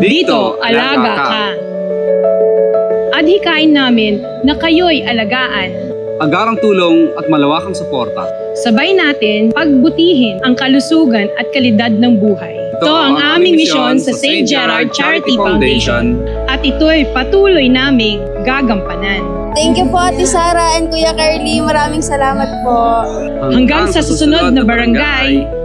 Dito, alaga ka. Adhikain namin na kayo'y alagaan. Agarang tulong at malawakang suporta. Sabay natin pagbutihin ang kalusugan at kalidad ng buhay. Ito ang aming misyon sa St. Gerard Charity Foundation at ito'y patuloy naming gagampanan. Thank you po Ate Sara and Kuya Carly. Maraming salamat po. Hanggang sa susunod na barangay,